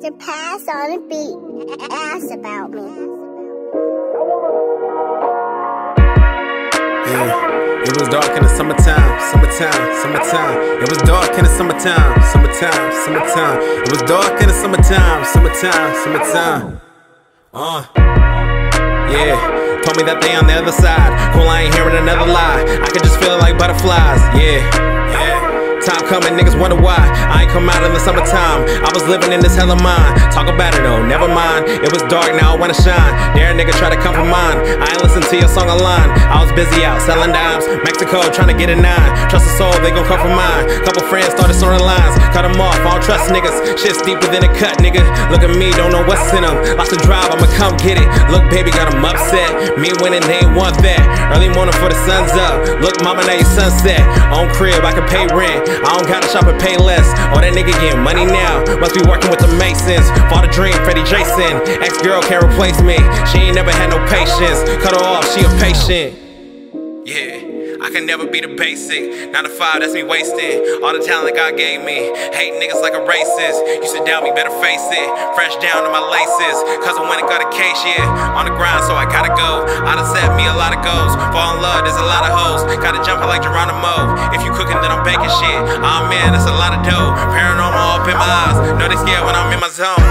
to pass on a beat. Ask about me. Yeah, it was dark in the summertime, summertime, summertime. It was dark in the summertime, summertime, summertime. It was dark in the summertime, summertime, summertime. Uh, yeah. Told me that they on the other side. Cool, I ain't hearing another lie. I can just feel it like butterflies. Yeah. Time coming, niggas wonder why I ain't come out in the summertime. I was living in this hell of mine. Talk about it though, never mind. It was dark, now I wanna shine. Dare a nigga try to come for mine. I to your song online. I was busy out selling dimes. Mexico trying to get a nine. Trust the soul, they gon' come for mine. Couple friends started snorting lines. Cut them off, I don't trust niggas. Shit's deeper than a cut, nigga. Look at me, don't know what's in them. Lost the drive, I'ma come get it. Look, baby, got them upset. Me winning, they ain't want that. Early morning for the sun's up. Look, mama, now your sunset. On crib, I can pay rent. I don't gotta shop and pay less. Oh, that nigga getting money now. Must be working with the Masons. Fought a dream, Freddy Jason. Ex girl can't replace me. She ain't never had no patience. Cut her off, she a patient. Yeah. I can never be the basic. 9 to 5, that's me wasting all the talent God gave me. Hate niggas like a racist. You sit down, me better face it. Fresh down to my laces. Cause I went and got a case, yeah. On the grind, so I gotta go. I done set me a lot of goals. Fall in love, there's a lot of hoes. Gotta jump like Geronimo. If you cooking, then I'm baking shit. Oh man, that's a lot of dough. Paranormal up in my eyes. Know they scared when I'm in my zone.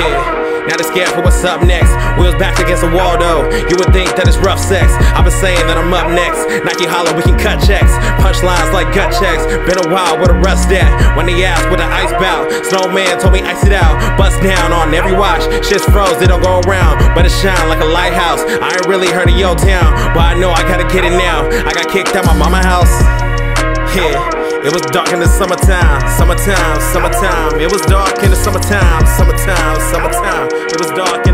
Yeah. Now they're scared for what's up next. Wheels back against the wall though. You would think that it's rough sex. I've been saying that I'm up next. Nike holler, we can cut checks. Punchlines like gut checks. Been a while, where the rust at? When they asked with the ice bout. Snowman told me ice it out. Bust down on every watch. Shit's froze, they don't go around. But it shine like a lighthouse. I ain't really heard of your town. But I know I gotta get it now. I got kicked out my mama house. Yeah. It was dark in the summertime, summertime, summertime. It was dark in the summertime, summertime, summertime. It was dark